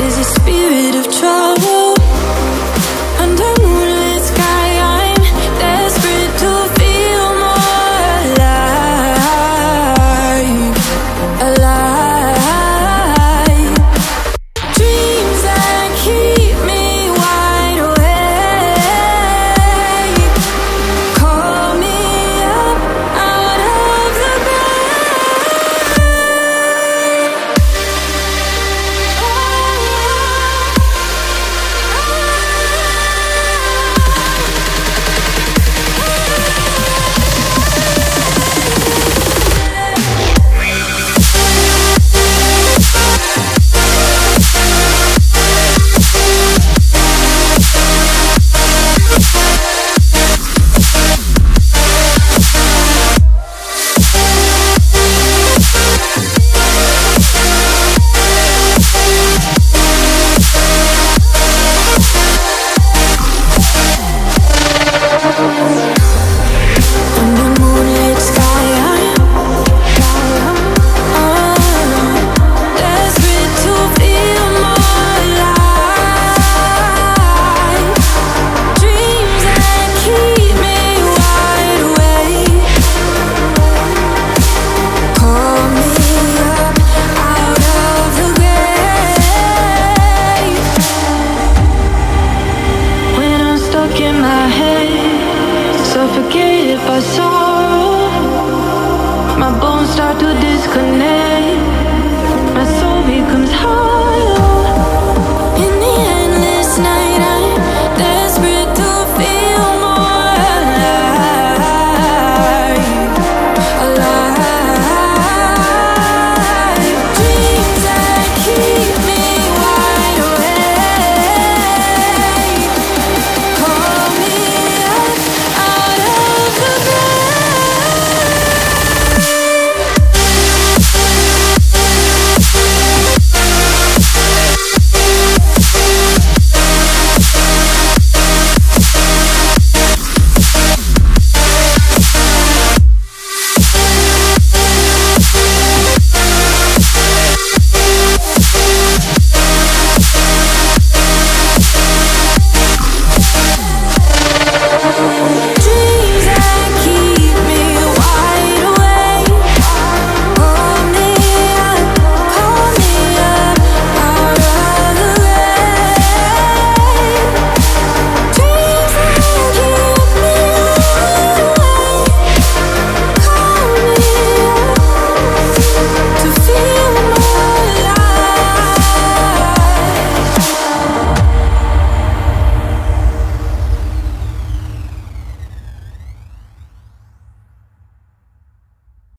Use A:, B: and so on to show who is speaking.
A: Is a spirit of trouble in my head, suffocated by sorrow. My bones start to disappear.